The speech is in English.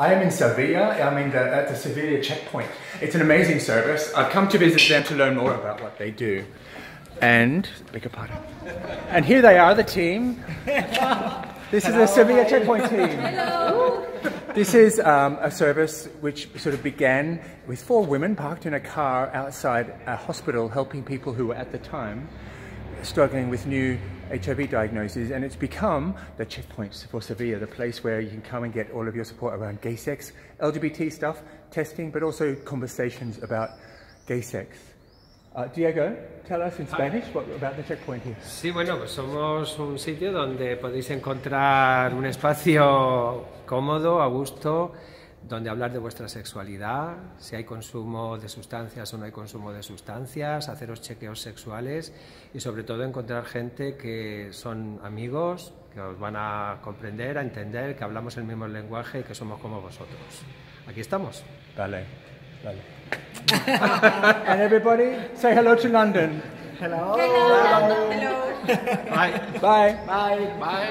I am in Sevilla. I'm in the, at the Sevilla checkpoint. It's an amazing service. I've come to visit them to learn more about what they do. And, beg your pardon. And here they are, the team. This is the Sevilla checkpoint team. Hello. This is um, a service which sort of began with four women parked in a car outside a hospital helping people who were at the time struggling with new HIV diagnoses, and it's become the checkpoints for Sevilla, the place where you can come and get all of your support around gay sex, LGBT stuff, testing, but also conversations about gay sex. Uh, Diego, tell us in Spanish what, about the checkpoint here. Sí, bueno, pues somos un sitio donde podéis encontrar un espacio cómodo, a gusto, donde hablar de vuestra sexualidad, si hay consumo de sustancias o no hay consumo de sustancias, haceros chequeos sexuales y sobre todo encontrar gente que son amigos, que os van a comprender, a entender, que hablamos el mismo lenguaje y que somos como vosotros. Aquí estamos. Vale, vale. and everybody, say hello to London. Hello. Hello. Hello. Bye. Bye. Bye.